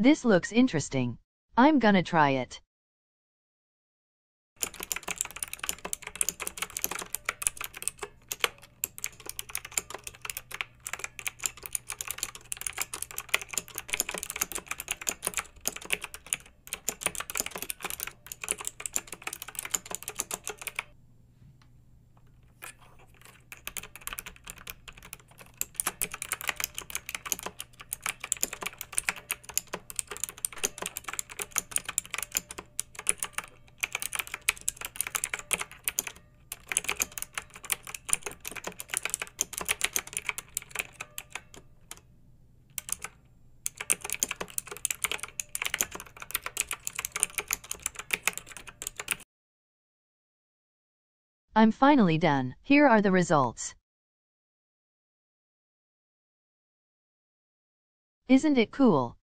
This looks interesting. I'm gonna try it. I'm finally done. Here are the results. Isn't it cool?